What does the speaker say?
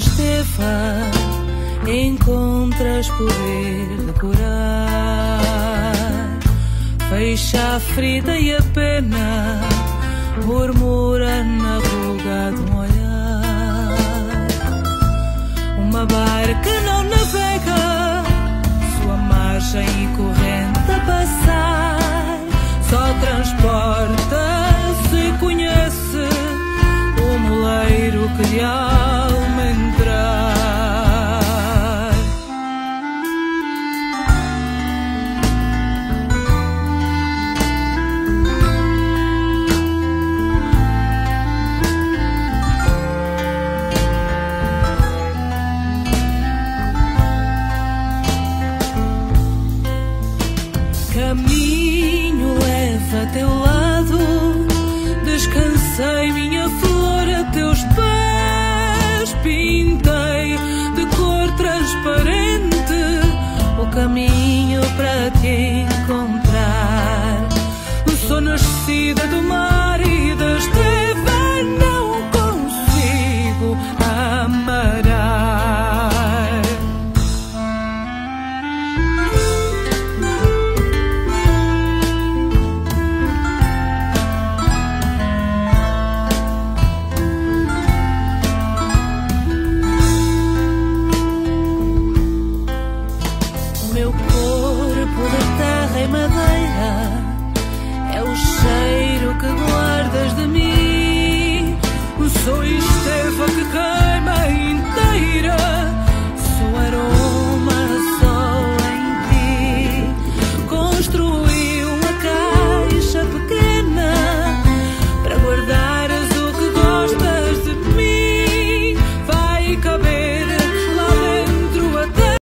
Esteva encontras poder de curar. Fecha a ferida e a pena murmura na ruga de um olhar. Uma barca não navega, sua margem e corrente a passar. Só transporta se conhece o moleiro que lhe Sou nascida do mar e das trevas,